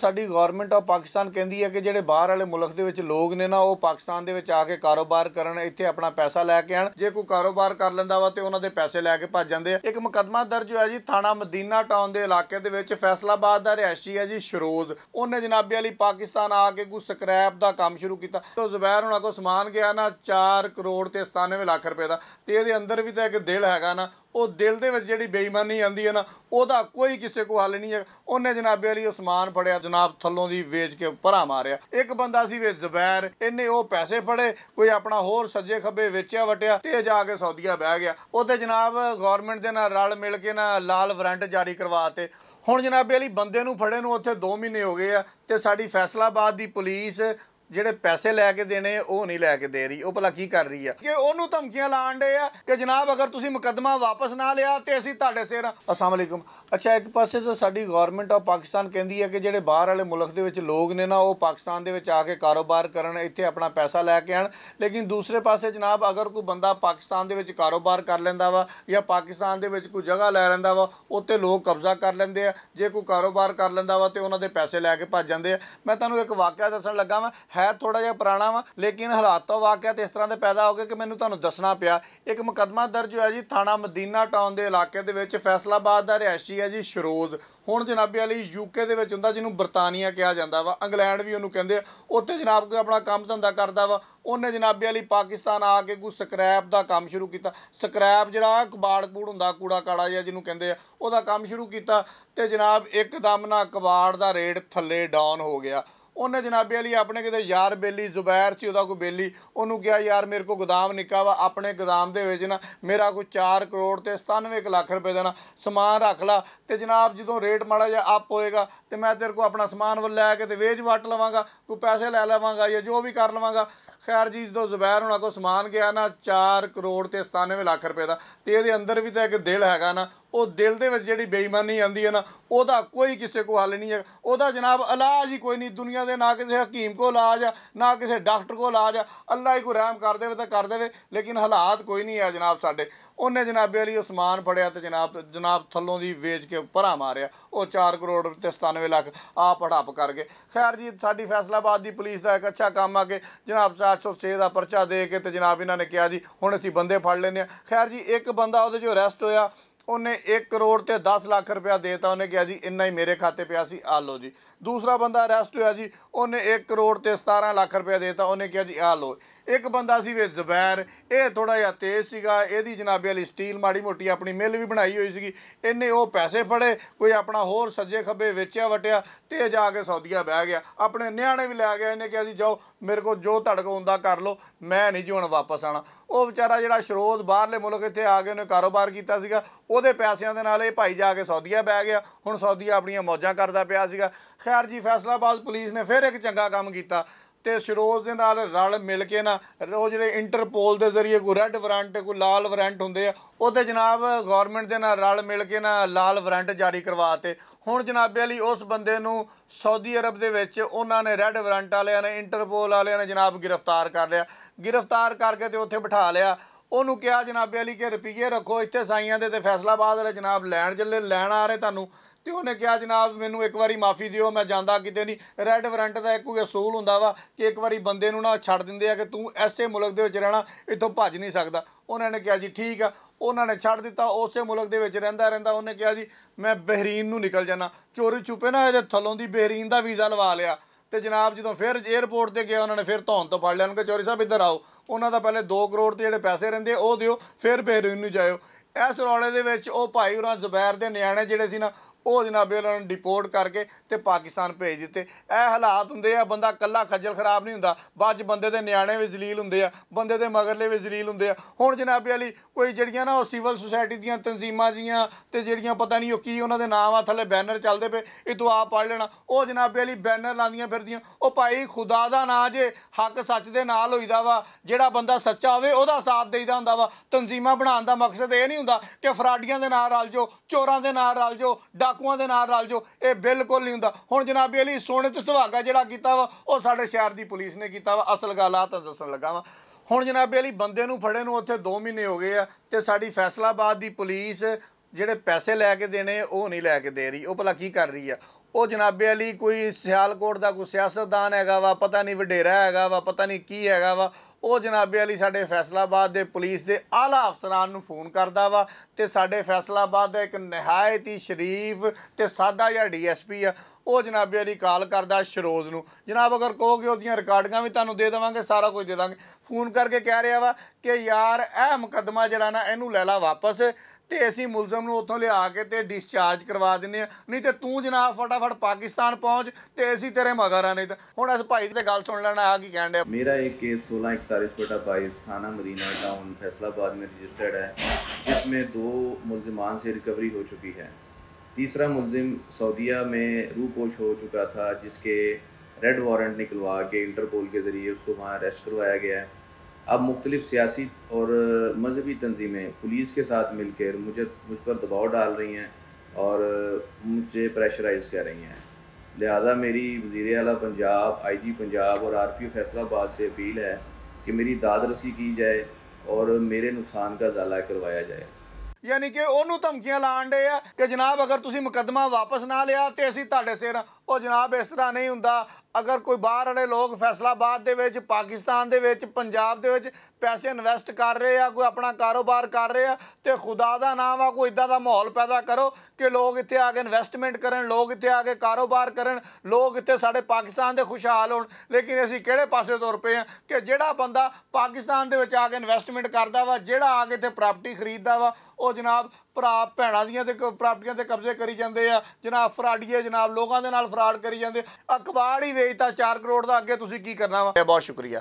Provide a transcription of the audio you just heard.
ਸਾਡੀ government of Pakistan ਕਹਿੰਦੀ ਹੈ ਕਿ ਜਿਹੜੇ ਬਾਹਰ ਵਾਲੇ ਮੁਲਕ ਦੇ ਵਿੱਚ ਲੋਕ ਨੇ ਨਾ, ਉਹ ਪਾਕਿਸਤਾਨ ਦੇ ਵਿੱਚ ਆ ਕੇ ਕਾਰੋਬਾਰ ਕਰਨ, ਇੱਥੇ ਆਪਣਾ ਪੈਸਾ ਲੈ ਕੇ ਆਣ। ਜੇ ਕੋਈ ਕਾਰੋਬਾਰ ਕਰ ਲੈਂਦਾ ਵਾ ਤੇ ਉਹਨਾਂ ਦੇ ਪੈਸੇ ਲੈ ਕੇ ਭੱਜ ਜਾਂਦੇ ਆ। ਇੱਕ ਮੁਕੱਦਮਾ ਦਰਜ ਹੋਇਆ ਜੀ, ਥਾਣਾ ਮਦੀਨਾ ਟਾਊਨ ਦੇ ਇਲਾਕੇ ਦੇ ਵਿੱਚ, ਫੈਸਲਾਬਾਦ ਦਾ ਰਿਹਾਇਸ਼ੀ ਹੈ ਜੀ ਸ਼ਰੋਜ਼ ਉਹਨੇ ਜਨਾਬੇ ਵਾਲੀ ਪਾਕਿਸਤਾਨ ਆ ਕੇ ਕੋਈ ਸਕ੍ਰੈਪ ਦਾ ਕੰਮ ਸ਼ੁਰੂ ਕੀਤਾ। ਤੇ ਜ਼ੁਬੈਰ ਹੁਣਾਂ ਕੋ ਸਮਾਨ ਗਿਆ ਨਾ 4 ਕਰੋੜ ਤੇ 97 ਲੱਖ ਰੁਪਏ ਦਾ। ਤੇ ਇਹਦੇ ਅੰਦਰ ਵੀ ਤਾਂ ਇੱਕ ਦਿਲ ਹੈਗਾ ਨਾ ਉਹ ਦਿਲ ਦੇ ਵਿੱਚ ਜਿਹੜੀ ਬੇਈਮਾਨੀ ਆਂਦੀ ਹੈ ਨਾ, ਉਹਦਾ ਕੋਈ ਕਿਸੇ ਕੋ ਹੱਲ ਨਹੀਂ ਹੈ। ਉਹਨੇ ਜਨਾਬੇ ਵਾਲੀ ਉਹ ਸਮਾਨ ਫੜਿਆ, ਜਨਾਬ ਥੱਲੋਂ ਦੀ ਵੇਚ ਕੇ ਭਰਾ ਮਾਰਿਆ। ਇੱਕ ਬੰਦਾ ਸੀ ਵੇ ਜ਼ਬੈਰ, ਇਹਨੇ ਉਹ ਪੈਸੇ ਫੜੇ, ਕੋਈ ਆਪਣਾ ਹੋਰ ਸੱਜੇ ਖੱਬੇ ਵੇਚਿਆ, ਵਟਿਆ, ਤੇ ਜਾ ਕੇ ਸੌਦੀਆ ਬਹਿ ਗਿਆ। ਉਹਤੇ ਜਨਾਬ ਗਵਰਨਮੈਂਟ ਦੇ ਨਾਲ ਰਲ ਮਿਲ ਕੇ ਨਾ ਲਾਲ ਵਾਰੰਟ ਜਾਰੀ ਕਰਵਾਤੇ ਹੁਣ ਜਨਾਬੇ ਵਾਲੀ ਬੰਦੇ ਨੂੰ ਫੜੇ ਨੂੰ ਉੱਥੇ 2 ਮਹੀਨੇ ਹੋ ਗਏ ਆ, ਤੇ ਸਾਡੀ ਫੈਸਲਾਬਾਦ ਦੀ ਪੁਲਿਸ ਜਿਹੜੇ ਪੈਸੇ ਲੈ ਕੇ ਦੇਣੇ, ਉਹ ਨਹੀਂ ਲੈ ਕੇ ਦੇ ਰਹੀ। ਉਹ ਭਲਾ ਕੀ ਕਰ ਰਹੀ ਆ? ਕਿ ਉਹਨੂੰ ਧਮਕੀਆਂ ਲਾਣ ਡੇ ਆ ਕਿ ਜਨਾਬ, ਅਗਰ ਤੁਸੀਂ ਮੁਕੱਦਮਾ ਵਾਪਸ ਨਾ ਲਿਆ ਤੇ ਅਸੀਂ ਤੁਹਾਡੇ ਸਿਰ ਆ। ਅਸਲਾਮ ਅਲੈਕੁਮ। ਅੱਛਾ, ਇੱਕ ਪਾਸੇ ਤਾਂ ਸਾਡੀ ਗਵਰਨਮੈਂਟ ਆਫ ਪਾਕਿਸਤਾਨ ਕਹਿੰਦੀ ਹੈ ਕਿ ਜਿਹੜੇ ਬਾਹਰ ਵਾਲੇ ਮੁਲਕ ਦੇ ਵਿੱਚ ਲੋਕ ਨੇ ਨਾ, ਉਹ ਪਾਕਿਸਤਾਨ ਦੇ ਵਿੱਚ ਆ ਕੇ ਕਾਰੋਬਾਰ ਕਰਨ, ਇੱਥੇ ਆਪਣਾ ਪੈਸਾ ਲੈ ਕੇ ਆਣ। ਲੇਕਿਨ ਦੂਸਰੇ ਪਾਸੇ ਜਨਾਬ, ਅਗਰ ਕੋਈ ਬੰਦਾ ਪਾਕਿਸਤਾਨ ਦੇ ਵਿੱਚ ਕਾਰੋਬਾਰ ਕਰ ਲੈਂਦਾ ਵਾ ਜਾਂ ਪਾਕਿਸਤਾਨ ਦੇ ਵਿੱਚ ਕੋਈ ਜਗ੍ਹਾ ਲੈ ਲੈਂਦਾ ਵਾ ਉੱਤੇ ਲੋਕ ਕਬਜ਼ਾ ਕਰ ਲੈਂਦੇ ਆ। ਜੇ ਕੋਈ ਕਾਰੋਬਾਰ ਕਰ ਲੈਂਦਾ ਵਾ ਤੇ ਉਹਨਾਂ ਦੇ ਪੈਸੇ ਲੈ ਕੇ ਭੱਜ ਜਾਂਦੇ ਆ। ਮੈਂ ਤੁਹਾਨੂੰ ਇੱਕ ਵਾਕਿਆ ਦੱਸਣ ਲੱਗਾ ਵਾਂ ਹੈ ਥੋੜਾ ਜਿਹਾ ਪੁਰਾਣਾ ਵਾ, ਲੇਕਿਨ ਹਾਲਾਤ ਤੋਂ ਵਾਕਿਆ ਤੇ ਇਸ ਤਰ੍ਹਾਂ ਦੇ ਪੈਦਾ ਹੋ ਗਏ ਕਿ ਮੈਨੂੰ ਤੁਹਾਨੂੰ ਦੱਸਣਾ ਪਿਆ। ਇੱਕ ਮੁਕੱਦਮਾ ਦਰਜ ਹੋਇਆ ਜੀ ਥਾਣਾ ਮਦੀਨਾ ਟਾਊਨ ਦੇ ਇਲਾਕੇ ਦੇ ਵਿੱਚ, ਫੈਸਲਾਬਾਦ ਦਾ ਰਿਹਾਇਸ਼ੀ ਹੈ ਜੀ ਸ਼ਰੋਜ਼ ਹੁਣ ਜਨਾਬੇ ਵਾਲੀ ਯੂਕੇ ਦੇ ਵਿੱਚ ਹੁੰਦਾ, ਜਿਹਨੂੰ ਬਰਤਾਨੀਆ ਕਿਹਾ ਜਾਂਦਾ ਵਾ। ਇੰਗਲੈਂਡ ਵੀ ਉਹਨੂੰ ਕਹਿੰਦੇ ਆ। ਉੱਥੇ ਜਨਾਬ ਕੋਈ ਆਪਣਾ ਕੰਮ ਧੰਦਾ ਕਰਦਾ ਵਾ। ਉਹਨੇ ਜਨਾਬੇ ਵਾਲੀ ਪਾਕਿਸਤਾਨ ਆ ਕੇ ਕੋਈ ਸਕ੍ਰੈਪ ਦਾ ਕੰਮ ਸ਼ੁਰੂ ਕੀਤਾ। ਸਕ੍ਰੈਪ ਜਿਹੜਾ ਕਬਾੜ ਕੂੜ ਹੁੰਦਾ, ਕੂੜਾ ਕਾੜਾ ਜਿਹਾ ਜਿਹਨੂੰ ਕਹਿੰਦੇ ਆ, ਉਹਦਾ ਕੰਮ ਸ਼ੁਰੂ ਕੀਤਾ ਤੇ ਜਨਾਬ ਇੱਕਦਮ ਨਾ ਕਬਾੜ ਦਾ ਰੇਟ ਥੱਲੇ ਡਾਊਨ ਹੋ ਗਿਆ। ਉਹਨੇ ਜਨਾਬੇ ਵਾਲੀ ਆਪਣੇ ਕਿਤੇ ਯਾਰ ਬੇਲੀ, ਜ਼ੁਬੈਰ ਸੀ, ਉਹਦਾ ਕੋਈ ਬੇਲੀ। ਉਹਨੂੰ ਕਿਹਾ, ਯਾਰ, ਮੇਰੇ ਕੋ ਗੋਦਾਮ ਨਿੱਕਾ ਵਾ, ਆਪਣੇ ਗੋਦਾਮ ਦੇ ਵਿੱਚ ਨਾ ਮੇਰਾ ਕੋਈ 4 ਕਰੋੜ ਤੇ 97 ਕੁ ਲੱਖ ਰੁਪਏ ਦਾ ਨਾ ਸਮਾਨ ਰੱਖ ਲਾ ਤੇ ਜਨਾਬ ਜਦੋਂ ਰੇਟ ਮਾੜਾ ਜਿਹਾ ਅਪ ਹੋਏਗਾ ਤੇ ਮੈਂ ਤੇਰੇ ਕੋ ਆਪਣਾ ਸਮਾਨ ਵੱਲ ਲੈ ਕੇ ਤੇ ਵੇਚ ਵਟ ਲਵਾਂਗਾ, ਕੋਈ ਪੈਸੇ ਲੈ ਲਵਾਂਗਾ ਜਾਂ ਜੋ ਵੀ ਕਰ ਲਵਾਂਗਾ। ਖੈਰ ਜੀ, ਜਦੋਂ ਜ਼ੁਬੈਰ ਹੁਣਾਂ ਕੋ ਸਮਾਨ ਗਿਆ ਨਾ 4 ਕਰੋੜ ਤੇ 97 ਲੱਖ ਰੁਪਏ ਦਾ ਤੇ ਇਹਦੇ ਅੰਦਰ ਵੀ ਤਾਂ ਇੱਕ ਦਿਲ ਹੈਗਾ ਨਾ, ਉਹ ਦਿਲ ਦੇ ਵਿੱਚ ਜਿਹੜੀ ਬੇਈਮਾਨੀ ਆਂਦੀ ਹੈ ਨਾ, ਉਹਦਾ ਕੋਈ ਕਿਸੇ ਕੋ ਹੱਲ ਨਹੀਂ ਹੈ ਉਹਦਾ ਜਨਾਬ ਇਲਾਜ ਹੀ ਕੋਈ ਨਹੀਂ, ਦੁਨੀਆ ਦੇ ਨਾ ਕਿਸੇ ਹਕੀਮ ਕੋ ਇਲਾਜ ਨਾ ਕਿਸੇ ਡਾਕਟਰ ਕੋ ਇਲਾਜ ਅੱਲਾ ਹੀ ਕੋ ਰਹਿਮ ਕਰ ਦੇਵੇ ਤਾਂ ਕਰ ਦੇਵੇ, ਲੇਕਿਨ ਹਾਲਾਤ ਕੋਈ ਨਹੀਂ ਹੈ ਜਨਾਬ ਸਾਡੇ। ਉਹਨੇ ਜਨਾਬੇ ਵਾਲੀ ਉਹ ਫੜਿਆ ਤੇ ਜਨਾਬ ਜਨਾਬ ਥੱਲੋਂ ਦੀ ਵੇਚ ਕੇ ਭਰਾ ਮਾਰਿਆ। ਉਹ 4 ਕਰੋੜ ਤੇ 97 ਲੱਖ ਆਪ ਹੜੱਪ ਕਰ ਗਏ। ਖੈਰ ਜੀ, ਸਾਡੀ ਫੈਸਲਾਬਾਦ ਦੀ ਪੁਲਿਸ ਦਾ ਇੱਕ ਅੱਛਾ ਕੰਮ ਆ ਕਿ ਜਨਾਬ 406 ਦਾ ਪਰਚਾ ਦੇ ਕੇ ਤੇ ਜਨਾਬ ਇਹਨਾਂ ਨੇ ਕਿਹਾ ਜੀ, ਹੁਣ ਅਸੀਂ ਬੰਦੇ ਫੜ ਲੈਨੇ ਆ ਖੈਰ ਜੀ, ਇੱਕ ਬੰਦਾ ਉਹਦੇ ਜੋ ਅਰੈਸਟ ਹੋਇਆ ਉਹਨੇ 1 ਕਰੋੜ ਤੇ 10 ਲੱਖ ਰੁਪਇਆ ਦੇਤਾ, ਉਹਨੇ ਕਿਹਾ ਜੀ, ਇੰਨਾ ਹੀ ਮੇਰੇ ਖਾਤੇ ਪਿਆ ਸੀ ਆ ਲਓ ਜੀ। ਦੂਸਰਾ ਬੰਦਾ ਅਰੈਸਟ ਹੋਇਆ ਜੀ, ਉਹਨੇ 1 ਕਰੋੜ ਤੇ 17 ਲੱਖ ਰੁਪਇਆ ਦੇਤਾ, ਉਹਨੇ ਕਿਹਾ ਜੀ ਆ ਲਓ। ਇੱਕ ਬੰਦਾ ਸੀ ਵੇ ਜ਼ਬੈਰ, ਇਹ ਥੋੜਾ ਜਿਹਾ ਤੇਜ਼ ਸੀਗਾ, ਇਹਦੀ ਜਨਾਬੇ ਵਾਲੀ ਸਟੀਲ ਮਾੜੀ ਮੋਟੀ ਆਪਣੀ ਮਿੱਲ ਵੀ ਬਣਾਈ ਹੋਈ ਸੀਗੀ ਇਹਨੇ ਉਹ ਪੈਸੇ ਫੜੇ, ਕੋਈ ਆਪਣਾ ਹੋਰ ਸੱਜੇ ਖੱਬੇ ਵੇਚਿਆ ਵਟਿਆ, ਤੇ ਜਾ ਕੇ ਸੌਦੀਆ ਬਹਿ ਗਿਆ। ਆਪਣੇ ਨਿਆਣੇ ਵੀ ਲੈ ਗਿਆ, ਇਹਨੇ ਕਿਹਾ ਜੀ, ਜਾਓ, ਮੇਰੇ ਕੋਲ ਜੋ ਤੁਹਾਡੇ ਕੋਲ ਹੁੰਦਾ ਕਰ ਲਓ, ਮੈਂ ਨਹੀਂ ਜੀ ਹੁਣ ਵਾਪਸ ਆਣਾ ਉਹ ਵਿਚਾਰਾ ਜਿਹੜਾ ਸ਼ਰੋਜ਼ ਬਾਹਰਲੇ ਮੁਲਕ ਇੱਥੇ ਆ ਕੇ ਉਹਨੇ ਕਾਰੋਬਾਰ ਕੀਤਾ ਸੀਗਾ, ਉਹਦੇ ਪੈਸਿਆਂ ਦੇ ਨਾਲ ਇਹ ਭਾਈ ਜਾ ਕੇ ਸੌਦੀਆ ਬਹਿ ਗਿਆ, ਹੁਣ ਸੌਦੀਆ ਆਪਣੀਆਂ ਮੌਜਾਂ ਕਰਦਾ ਪਿਆ ਸੀਗਾ। ਖੈਰ ਜੀ, ਫੈਸਲਾਬਾਦ ਪੁਲਿਸ ਨੇ ਫਿਰ ਇੱਕ ਚੰਗਾ ਕੰਮ ਕੀਤਾ। ਤੇ ਸ਼ਰੋਜ਼ ਦੇ ਨਾਲ ਰਲ ਮਿਲ ਕੇ ਨਾ, ਉਹ ਜਿਹੜੇ ਇੰਟਰਪੋਲ ਦੇ ਜ਼ਰੀਏ ਕੋਈ ਰੈੱਡ ਵਾਰੰਟ ਕੋਈ ਲਾਲ ਵਾਰੰਟ ਹੁੰਦੇ ਆ ਉਹ ਉਹਤੇ ਜਨਾਬ ਗਵਰਨਮੈਂਟ ਦੇ ਨਾਲ ਰਲ ਮਿਲ ਕੇ ਨਾ ਲਾਲ ਵਾਰੰਟ ਜਾਰੀ ਕਰਵਾਤੇ ਹੁਣ ਜਨਾਬੇ ਵਾਲੀ ਉਸ ਬੰਦੇ ਨੂੰ ਸਾਊਦੀ ਅਰਬ ਦੇ ਵਿੱਚ ਉਹਨਾਂ ਨੇ ਰੈੱਡ ਵਾਰੰਟ ਵਾਲਿਆਂ ਨੇ ਇੰਟਰਪੋਲ ਵਾਲਿਆਂ ਨੇ ਜਨਾਬ ਗ੍ਰਿਫਤਾਰ ਕਰ ਲਿਆ। ਗ੍ਰਿਫਤਾਰ ਕਰਕੇ ਤੇ ਉੱਥੇ ਬਿਠਾ ਲਿਆ। ਉਹਨੂੰ ਕਿਹਾ ਜਨਾਬੇ ਵਾਲੀ ਕਿ ਰੁਪਈਏ ਰੱਖੋ, ਇੱਥੇ ਸਾਈਆਂ ਦੇ ਤੇ ਫੈਸਲਾਬਾਦ ਵਾਲੇ ਜਨਾਬ ਲੈਣ ਚੱਲੇ, ਲੈਣ ਆ ਰਹੇ ਤੁਹਾਨੂੰ। ਤੇ ਉਹਨੇ ਕਿਹਾ, ਜਨਾਬ, ਮੈਨੂੰ ਇੱਕ ਵਾਰੀ ਮਾਫੀ ਦਿਓ, ਮੈਂ ਜਾਂਦਾ ਕਿਤੇ ਨਹੀਂ। ਰੈੱਡ ਵਾਰੰਟ ਦਾ ਇੱਕ ਕੋਈ ਅਸੂਲ ਹੁੰਦਾ ਵਾ ਕਿ ਇੱਕ ਵਾਰੀ ਬੰਦੇ ਨੂੰ ਨਾ ਛੱਡ ਦਿੰਦੇ ਆ ਕਿ ਤੂੰ ਐਸੇ ਮੁਲਕ ਦੇ ਵਿੱਚ ਰਹਿਣਾ, ਇੱਥੋਂ ਭੱਜ ਨਹੀਂ ਸਕਦਾ। ਉਹਨਾਂ ਨੇ ਕਿਹਾ, ਜੀ, ਠੀਕ ਆ। ਉਹਨਾਂ ਨੇ ਛੱਡ ਦਿੱਤਾ, ਉਸੇ ਮੁਲਕ ਦੇ ਵਿੱਚ ਰਹਿੰਦਾ ਰਹਿੰਦਾ ਉਹਨੇ ਕਿਹਾ, ਜੀ, ਮੈਂ ਬਹਿਰੀਨ ਨੂੰ ਨਿਕਲ ਜਾਣਾ ਚੋਰੀ ਛੁਪੇ ਨਾ ਇਹਦੇ ਥੱਲੋਂ ਦੀ ਬਹਿਰੀਨ ਦਾ ਵੀਜ਼ਾ ਲਵਾ ਲਿਆ। ਤੇ ਜਨਾਬ ਜਦੋਂ ਫਿਰ 에ਅਰਪੋਰਟ ਤੇ ਗਿਆ, ਉਹਨਾਂ ਨੇ ਫਿਰ ਧੌਣ ਤੋਂ ਫੜ ਲਿਆ। ਉਹਨਾਂ ਕਿ ਚੋਰੀ ਸਾਹਿਬ, ਇੱਧਰ ਆਓ। ਉਹਨਾਂ ਦਾ ਪਹਿਲੇ 2 ਕਰੋੜ ਦੇ ਜਿਹੜੇ ਪੈਸੇ ਰਹਿੰਦੇ, ਉਹ ਦਿਓ, ਫਿਰ ਬਹਿਰੀਨ ਨੂੰ ਜਾਇਓ। ਇਸ ਰੌਲੇ ਦੇ ਵਿੱਚ ਉਹ ਭਾਈ ਉਹਨਾਂ ਜ਼ੁਬੈਰ ਦੇ ਨਿਆਣੇ ਜਿਹੜੇ ਸੀ ਨਾ ਉਹ ਜਨਾਬੇ ਉਹਨਾਂ ਨੂੰ ਡਿਪੋਰਟ ਕਰਕੇ ਤੇ ਪਾਕਿਸਤਾਨ ਭੇਜ ਦਿੱਤੇ। ਇਹ ਹਾਲਾਤ ਹੁੰਦੇ ਆ, ਬੰਦਾ ਕੱਲਾ ਖੱਜਲ ਖਰਾਬ ਨਹੀਂ ਹੁੰਦਾ। ਬਾਅਦ ਚ ਬੰਦੇ ਦੇ ਨਿਆਣੇ ਵੀ ਜ਼ਲੀਲ ਹੁੰਦੇ ਆ, ਬੰਦੇ ਦੇ ਮਗਰਲੇ ਵੀ ਜ਼ਲੀਲ ਹੁੰਦੇ ਆ। ਹੁਣ ਜਨਾਬੇ ਵਾਲੀ ਕੋਈ ਜਿਹੜੀਆਂ ਨਾ ਉਹ ਸਿਵਲ ਸੁਸਾਇਟੀ ਦੀਆਂ ਤਨਜ਼ੀਮਾਂ ਜੀਆਂ ਤੇ ਜਿਹੜੀਆਂ ਪਤਾ ਨਹੀਂ ਉਹ ਕੀ ਉਹਨਾਂ ਦੇ ਨਾਮ ਆ, ਥੱਲੇ ਬੈਨਰ ਚੱਲਦੇ ਪਏ, ਇਹ ਤੂੰ ਆਪ ਪੜ ਲੈਣਾ। ਉਹ ਜਨਾਬੇ ਵਾਲੀ ਬੈਨਰ ਲਾਉਂਦੀਆਂ ਫਿਰਦੀਆਂ। ਉਹ ਭਾਈ ਖੁਦਾ ਦਾ ਨਾਂ ਜੇ ਹੱਕ ਸੱਚ ਦੇ ਨਾਲ ਹੋਈਦਾ ਵਾ, ਜਿਹੜਾ ਬੰਦਾ ਸੱਚਾ ਹੋਵੇ ਉਹਦਾ ਸਾਥ ਦੇਈਦਾ ਹੁੰਦਾ ਵਾ। ਤਨਜ਼ੀਮਾਂ ਬਣਾਉਣ ਦਾ ਮਕਸਦ ਇਹ ਨਹੀਂ ਹੁੰਦਾ ਕਿ ਫਰਾਡੀਆਂ ਦੇ ਨਾਲ ਰਲ ਜਾਓ, ਚੋਰਾਂ ਦੇ ਨਾਲ ਰਲ ਜਾਓ ਡਾਕੂਆਂ ਦੇ ਨਾਲ ਰਲ ਜਾਓ, ਇਹ ਬਿਲਕੁਲ ਨਹੀਂ ਹੁੰਦਾ। ਹੁਣ ਜਨਾਬੀ ਅਲੀ ਸੋਨੇ ਤੇ ਸੁਹਾਗਾ ਜਿਹੜਾ ਕੀਤਾ ਵਾ, ਉਹ ਸਾਡੇ ਸ਼ਹਿਰ ਦੀ ਪੁਲਿਸ ਨੇ ਕੀਤਾ ਵਾ। ਅਸਲ ਗੱਲ ਆ ਤਾਂ ਦੱਸਣ ਲੱਗਾ ਵਾ। ਹੁਣ ਜਨਾਬੀ ਅਲੀ ਬੰਦੇ ਨੂੰ ਫੜੇ ਨੂੰ ਉੱਥੇ 2 ਮਹੀਨੇ ਹੋ ਗਏ ਆ ਤੇ ਸਾਡੀ ਫੈਸਲਾਬਾਦ ਦੀ ਪੁਲਿਸ ਜਿਹੜੇ ਪੈਸੇ ਲੈ ਕੇ ਦੇਣੇ, ਉਹ ਨਹੀਂ ਲੈ ਕੇ ਦੇ ਰਹੀ। ਉਹ ਭਲਾ ਕੀ ਕਰ ਰਹੀ ਆ? ਉਹ ਜਨਾਬੇ ਅਲੀ ਕੋਈ ਸਿਆਲਕੋਟ ਦਾ ਕੋਈ ਸਿਆਸਤਦਾਨ ਹੈਗਾ ਵਾ, ਪਤਾ ਨਹੀਂ ਵਡੇਰਾ ਹੈਗਾ ਵਾ, ਪਤਾ ਨਹੀਂ ਕੀ ਹੈਗਾ ਵਾ। ਉਹ ਜਨਾਬੇ ਅਲੀ ਸਾਡੇ ਫੈਸਲਾਬਾਦ ਦੇ ਪੁਲਿਸ ਦੇ ਆਲਾ ਅਫਸਰਾਂ ਨੂੰ ਫੋਨ ਕਰਦਾ ਵਾ ਤੇ ਸਾਡੇ ਫੈਸਲਾਬਾਦ ਦਾ ਇੱਕ ਨਿਹਾਇਤ ਹੀ ਸ਼ਰੀਫ ਤੇ ਸਾਦਾ ਜਿਹਾ ਡੀਐਸਪੀ ਆ। ਉਹ ਜਨਾਬੇ ਅਲੀ ਕਾਲ ਕਰਦਾ ਸ਼ਰੋਜ਼ ਨੂੰ ਜਨਾਬ ਅਗਰ ਕਹੋਗੇ ਉਹਦੀਆਂ ਰਿਕਾਰਡਿੰਗਾਂ ਵੀ ਤੁਹਾਨੂੰ ਦੇ ਦੇਵਾਂਗੇ ਸਾਰਾ ਕੁਝ ਦੇ ਦਾਂਗੇ ਫੋਨ ਕਰਕੇ ਕਹਿ ਰਿਹਾ ਵਾ ਕਿ ਯਾਰ ਇਹ ਮੁਕੱਦਮਾ ਜਿਹੜਾ ਨਾ ਇਹਨੂੰ ਲੈ ਲਾ ਵਾਪਸ ਤੇ ਅਸੀਂ ਮੁਲਜ਼ਮ ਨੂੰ ਉੱਥੋਂ ਲਿਆ ਕੇ ਤੇ ਡਿਸਚਾਰਜ ਕਰਵਾ ਦਿੰਨੇ ਆ ਨਹੀਂ ਤੇ ਤੂੰ ਜਨਾਬ ਫਟਾਫਟ ਪਾਕਿਸਤਾਨ ਪਹੁੰਚ ਤੇ ਅਸੀਂ ਤੇਰੇ ਮਗਰ ਆ ਨਹੀਂ ਤਾਂ ਹੁਣ ਇਸ ਭਾਈ ਦੀ ਤੇ ਗੱਲ ਸੁਣ ਲੈਣਾ ਆ ਕੀ ਕਹਿਣ ਡਿਆ मेरा एक केस सोलह इकतालीस बटा बाईस थाना मदीना टाउन फैसलाबाद में रजिस्टर्ड है जिसमें दो मुलजमान से रिकवरी हो चुकी है تیسرا ملزم سعودیہ میں رو پوش ہو چکا تھا، جس کے ریڈ وارنٹ نکلوا کے انٹرپول کے ذریعے اس کو وہاں اریسٹ کروایا گیا ہے۔ اب مختلف سیاسی اور مذہبی تنظیمیں پولیس کے ساتھ مل کر مجھے مجھ پر دباؤ ڈال رہی ہیں اور مجھے پریشرائز کر رہی ہیں۔ لہذا میری وزیر اعلیٰ پنجاب، آئی جی پنجاب اور آر پی او فیصلہ آباد سے اپیل ہے کہ میری داد رسی کی جائے اور میرے نقصان کا ازالہ کروایا جائے۔ ਯਾਨੀ ਕਿ ਉਹਨੂੰ ਧਮਕੀਆਂ ਲਾਣ ਡੇ ਆ ਕਿ ਜਨਾਬ ਅਗਰ ਤੁਸੀਂ ਮੁਕੱਦਮਾ ਵਾਪਸ ਨਾ ਲਿਆ ਤੇ ਅਸੀਂ ਤੁਹਾਡੇ ਸਿਰ ਆ। ਉਹ ਜਨਾਬ ਇਸ ਤਰ੍ਹਾਂ ਨਹੀਂ ਹੁੰਦਾ ਅਗਰ ਕੋਈ ਬਾਹਰ ਵਾਲੇ ਲੋਕ ਫੈਸਲਾਬਾਦ ਦੇ ਵਿੱਚ, ਪਾਕਿਸਤਾਨ ਦੇ ਵਿੱਚ, ਪੰਜਾਬ ਦੇ ਵਿੱਚ ਪੈਸੇ ਇਨਵੈਸਟ ਕਰ ਰਹੇ ਆ, ਕੋਈ ਆਪਣਾ ਕਾਰੋਬਾਰ ਕਰ ਰਹੇ ਆ, ਤੇ ਖੁਦਾ ਦਾ ਨਾਮ ਆ, ਕੋਈ ਇਦਾਂ ਦਾ ਮਾਹੌਲ ਪੈਦਾ ਕਰੋ ਕਿ ਲੋਕ ਇੱਥੇ ਆ ਕੇ ਇਨਵੈਸਟਮੈਂਟ ਕਰਨ, ਲੋਕ ਇੱਥੇ ਆ ਕੇ ਕਾਰੋਬਾਰ ਕਰਨ, ਲੋਕ ਇੱਥੇ ਸਾਡੇ ਪਾਕਿਸਤਾਨ ਦੇ ਖੁਸ਼ਹਾਲ ਹੋਣ। ਲੇਕਿਨ ਅਸੀਂ ਕਿਹੜੇ ਪਾਸੇ ਤੁਰ ਪਏ ਆ ਕਿ ਜਿਹੜਾ ਬੰਦਾ ਪਾਕਿਸਤਾਨ ਦੇ ਵਿੱਚ ਆ ਕੇ ਇਨਵੈਸਟਮੈਂਟ ਕਰਦਾ ਵਾ, ਜਿਹੜਾ ਆ ਕੇ ਇੱਥੇ ਪ੍ਰਾਪਰਟੀ ਖਰੀਦਦਾ ਵਾ, ਉਹ ਜਨਾਬ ਭਰਾ ਭੈਣਾਂ ਦੀਆਂ ਤੇ ਕ- ਪ੍ਰਾਪਰਟੀਆਂ ਤੇ ਕਬਜ਼ੇ ਕਰੀ ਜਾਂਦੇ ਆ। ਜਨਾਬ ਫਰਾਡੀਏ, ਜਨਾਬ ਲੋਕਾਂ ਦੇ ਨਾਲ ਫਰਾਡ ਕਰੀ ਜਾਂਦੇ। ਅਖਬਾਰ ਹੀ ਵੇਚਤਾ 4 ਕਰੋੜ ਦਾ। ਅੱਗੇ ਤੁਸੀਂ ਕੀ ਕਰਨਾ ਵਾ? ਬਹੁਤ ਸ਼ੁਕਰੀਆ।